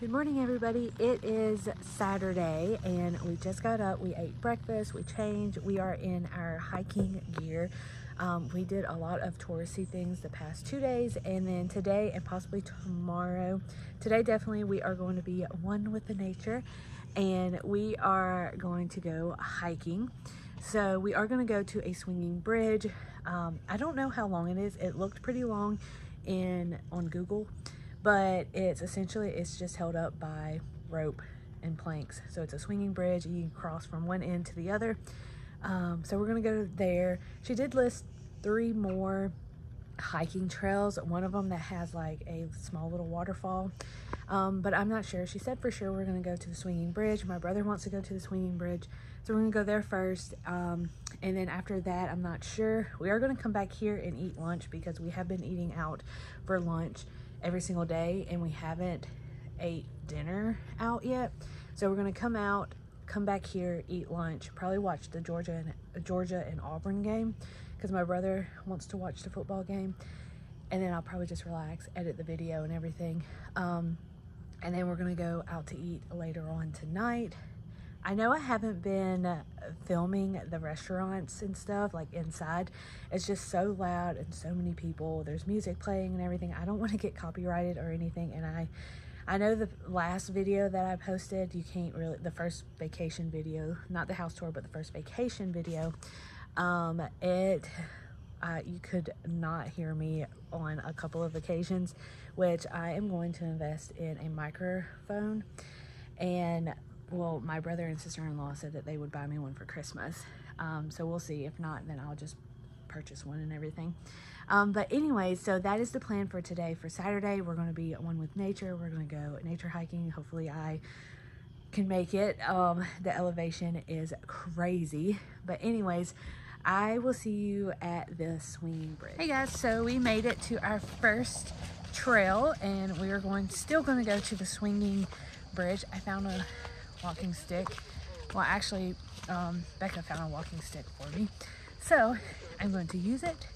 Good morning, everybody. It is Saturday and we just got up. We ate breakfast, we changed. We are in our hiking gear. Um, we did a lot of touristy things the past two days and then today and possibly tomorrow. Today, definitely, we are going to be one with the nature and we are going to go hiking. So we are going to go to a swinging bridge. Um, I don't know how long it is. It looked pretty long in on Google but it's essentially it's just held up by rope and planks. So it's a swinging bridge you can cross from one end to the other. Um, so we're gonna go there. She did list three more hiking trails one of them that has like a small little waterfall. Um, but i'm not sure. She said for sure we're gonna go to the swinging bridge. My brother wants to go to the swinging bridge so we're gonna go there first. Um, and then after that i'm not sure. We are gonna come back here and eat lunch because we have been eating out for lunch every single day and we haven't ate dinner out yet. So we're gonna come out, come back here, eat lunch, probably watch the Georgia and Georgia and Auburn game because my brother wants to watch the football game. And then I'll probably just relax, edit the video and everything. Um, and then we're gonna go out to eat later on tonight. I know I haven't been filming the restaurants and stuff like inside. It's just so loud and so many people. There's music playing and everything. I don't want to get copyrighted or anything and I I know the last video that I posted, you can't really, the first vacation video, not the house tour, but the first vacation video, um, it, uh, you could not hear me on a couple of occasions, which I am going to invest in a microphone. And well, my brother and sister-in-law said that they would buy me one for Christmas. Um, so we'll see. If not, then I'll just purchase one and everything. Um, but anyway, so that is the plan for today. For Saturday, we're going to be one with nature. We're going to go nature hiking. Hopefully I can make it. Um, the elevation is crazy. But anyways, I will see you at the swinging bridge. Hey guys, so we made it to our first trail and we are going still going to go to the swinging bridge. I found a walking stick. Well, actually, um, Becca found a walking stick for me. So I'm going to use it.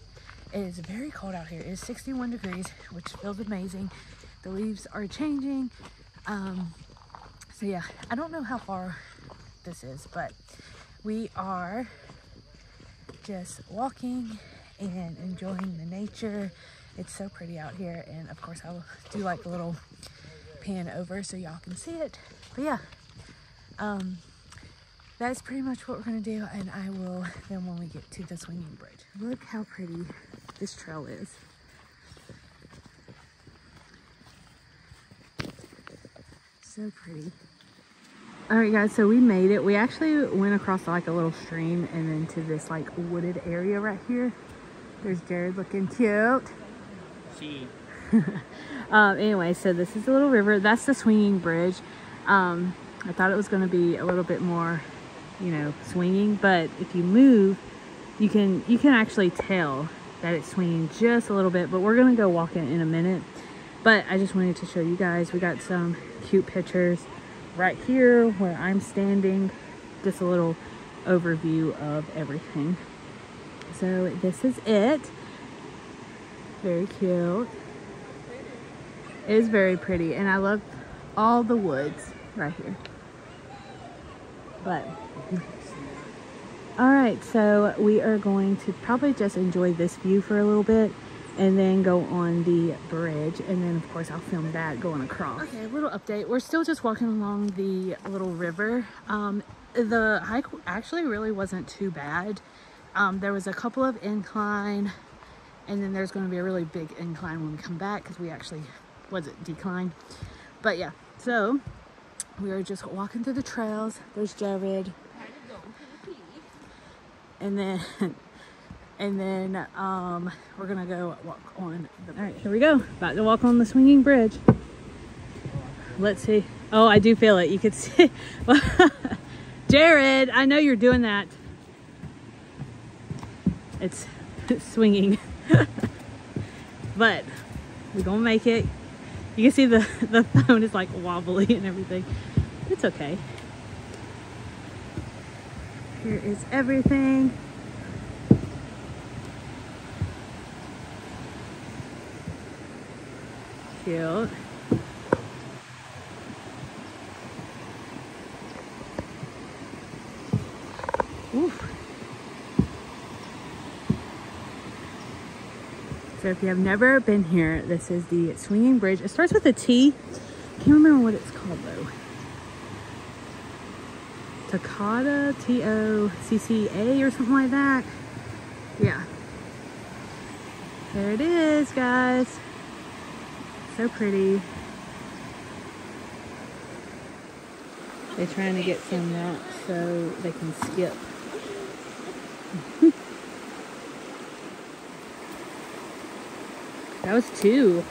It is very cold out here. It is 61 degrees, which feels amazing. The leaves are changing. Um, so yeah, I don't know how far this is, but we are just walking and enjoying the nature. It's so pretty out here. And of course I'll do like a little pan over so y'all can see it. But yeah, um, that's pretty much what we're gonna do and I will then when we get to the swinging bridge. Look how pretty this trail is. So pretty. All right guys, so we made it. We actually went across like a little stream and then to this like wooded area right here. There's Jared looking cute. She. um, anyway, so this is a little river. That's the swinging bridge. Um, I thought it was going to be a little bit more, you know, swinging, but if you move, you can you can actually tell that it's swinging just a little bit, but we're going to go walk it in a minute. But I just wanted to show you guys. We got some cute pictures right here where I'm standing. Just a little overview of everything. So this is it. Very cute. It is very pretty and I love all the woods right here. But, all right, so we are going to probably just enjoy this view for a little bit and then go on the bridge and then of course I'll film that going across. Okay, little update. We're still just walking along the little river. Um, the hike actually really wasn't too bad. Um, there was a couple of incline and then there's going to be a really big incline when we come back because we actually was it decline but yeah so we are just walking through the trails. There's Jared. And then, and then um, we're gonna go walk on the. All right, here we go. About to walk on the swinging bridge. Let's see. Oh, I do feel it. You could see. Jared, I know you're doing that. It's, it's swinging. but we're gonna make it. You can see the, the phone is like wobbly and everything. It's okay. Here is everything. Cute. So if you have never been here, this is the swinging bridge. It starts with a T. Can't remember what it's called though. Takata, T-O-C-C-A or something like that. Yeah. There it is, guys. So pretty. They're trying to get some rocks so they can skip. that was two.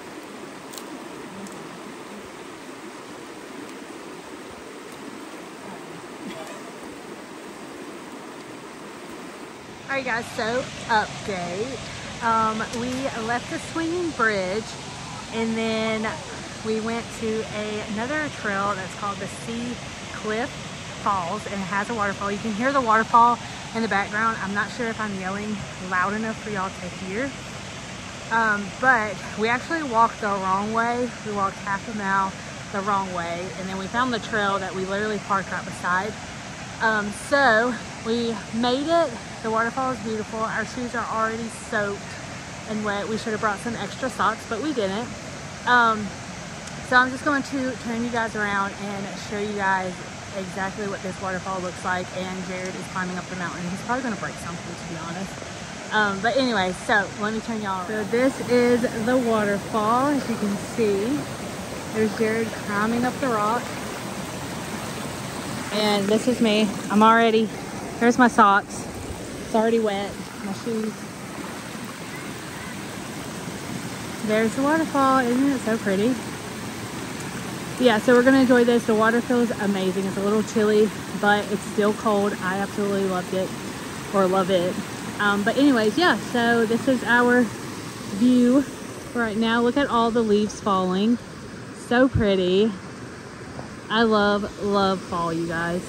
Alright guys, so update. Um, we left the swinging bridge and then we went to a, another trail that's called the Sea Creek Falls and it has a waterfall. You can hear the waterfall in the background. I'm not sure if I'm yelling loud enough for y'all to hear. Um, but we actually walked the wrong way. We walked half a mile the wrong way and then we found the trail that we literally parked right beside. Um, so we made it. The waterfall is beautiful. Our shoes are already soaked and wet. We should have brought some extra socks, but we didn't. Um, so I'm just going to turn you guys around and show you guys exactly what this waterfall looks like. And Jared is climbing up the mountain. He's probably going to break something, to be honest. Um, but anyway, so let me turn y'all So this is the waterfall, as you can see. There's Jared climbing up the rock. And this is me. I'm already, there's my socks. It's already wet, my shoes. There's the waterfall. Isn't it so pretty? Yeah, so we're going to enjoy this. The water feels amazing. It's a little chilly, but it's still cold. I absolutely loved it or love it. Um, but anyways, yeah, so this is our view right now. Look at all the leaves falling. So pretty. I love, love fall, you guys.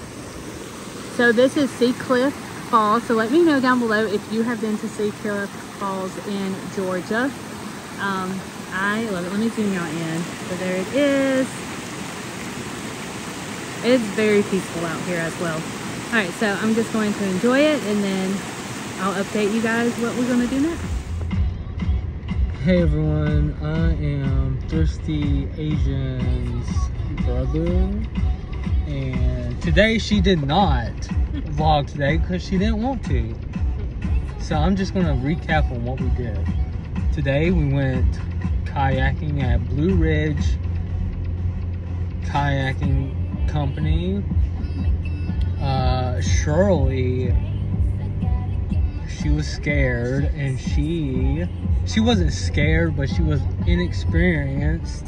So this is Sea Creek Falls. So let me know down below if you have been to Sea Creek Falls in Georgia. Um, I love it. Let me zoom y'all in. So there it is. It's very peaceful out here as well. All right, so I'm just going to enjoy it and then I'll update you guys what we're gonna do next. Hey everyone, I am Thrifty Asian's brother and today she did not vlog today because she didn't want to. So I'm just gonna recap on what we did. Today we went kayaking at Blue Ridge Kayaking Company. Uh, Shirley, she was scared and she, she wasn't scared, but she was inexperienced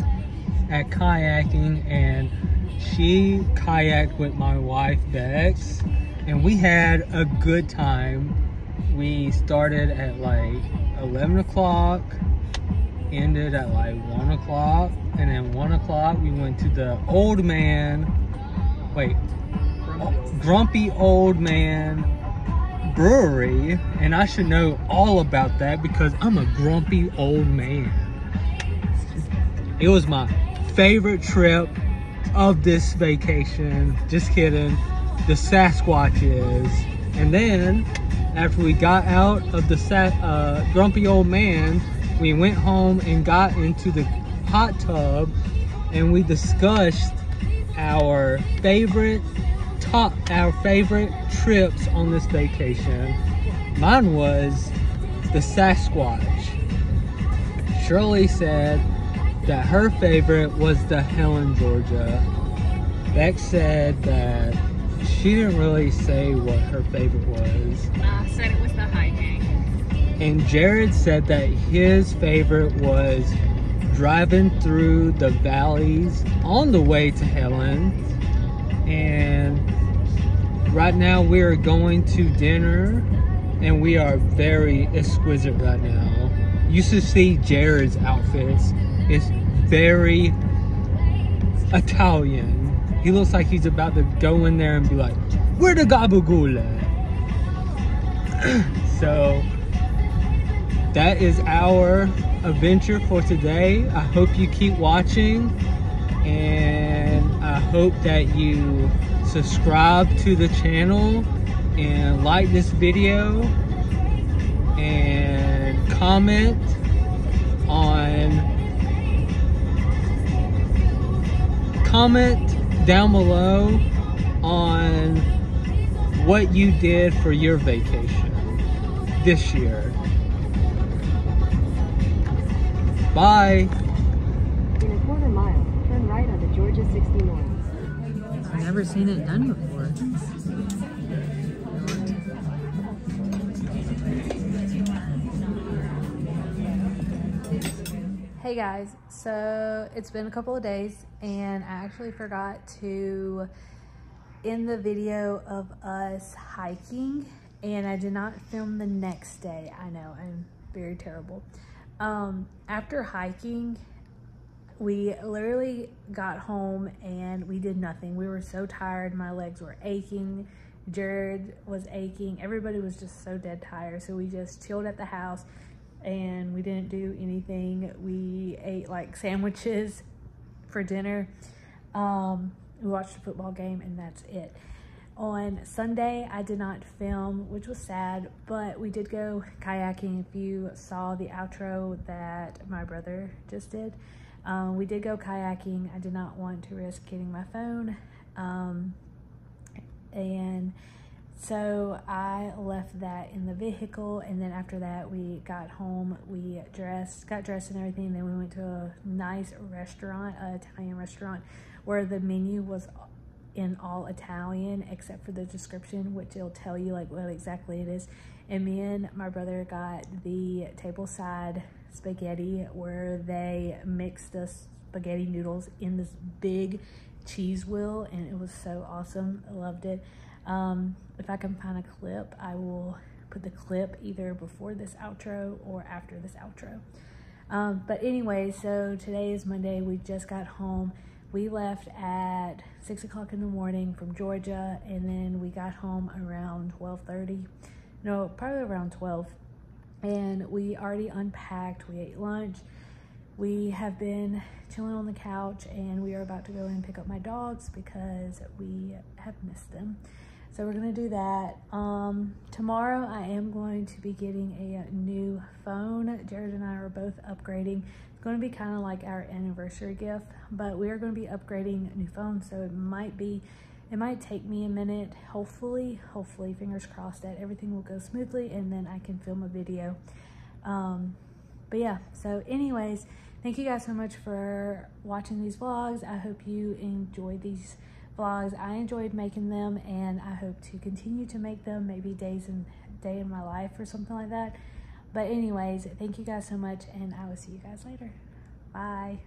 at kayaking and she kayaked with my wife Bex and we had a good time. We started at like 11 o'clock, ended at like 1 o'clock, and then 1 o'clock we went to the old man, wait, grumpy old man brewery, and I should know all about that because I'm a grumpy old man. It was my favorite trip of this vacation. Just kidding. The Sasquatches. And then after we got out of the uh, grumpy old man, we went home and got into the hot tub and we discussed our favorite top our favorite trips on this vacation. Mine was the Sasquatch. Shirley said that her favorite was the Helen, Georgia. Beck said that she didn't really say what her favorite was. Uh, said it was the hiking. And Jared said that his favorite was driving through the valleys on the way to Helen. And right now we are going to dinner and we are very exquisite right now. You should see Jared's outfits. It's very Italian. He looks like he's about to go in there and be like, where the gabagool so that is our adventure for today. I hope you keep watching and I hope that you subscribe to the channel and like this video and comment on comment down below on what you did for your vacation this year. Bye. In a quarter mile, turn right onto Georgia 60 I've never seen it done before. Hey guys, so it's been a couple of days and I actually forgot to end the video of us hiking and I did not film the next day. I know, I'm very terrible. Um, after hiking, we literally got home and we did nothing. We were so tired. My legs were aching. Jared was aching. Everybody was just so dead tired. So we just chilled at the house and we didn't do anything. We ate like sandwiches for dinner. Um, we watched a football game and that's it. On Sunday, I did not film, which was sad, but we did go kayaking. If you saw the outro that my brother just did, um, we did go kayaking. I did not want to risk getting my phone. Um, and so I left that in the vehicle. And then after that, we got home, we dressed, got dressed and everything. Then we went to a nice restaurant, an Italian restaurant, where the menu was in all Italian except for the description, which it'll tell you like what exactly it is. And me and my brother got the tableside spaghetti where they mixed the spaghetti noodles in this big cheese wheel and it was so awesome. I loved it. Um, if I can find a clip, I will put the clip either before this outro or after this outro. Um, but anyway, so today is Monday. We just got home. We left at six o'clock in the morning from Georgia, and then we got home around twelve thirty. No, probably around twelve. And we already unpacked. We ate lunch. We have been chilling on the couch, and we are about to go and pick up my dogs because we have missed them. So we're gonna do that. Um, tomorrow I am going to be getting a new phone. Jared and I are both upgrading. It's gonna be kind of like our anniversary gift, but we are gonna be upgrading new phones. So it might be, it might take me a minute. Hopefully, hopefully, fingers crossed that everything will go smoothly and then I can film a video. Um, but yeah, so anyways, thank you guys so much for watching these vlogs. I hope you enjoyed these vlogs. I enjoyed making them and I hope to continue to make them maybe days and day in my life or something like that. But anyways, thank you guys so much and I will see you guys later. Bye.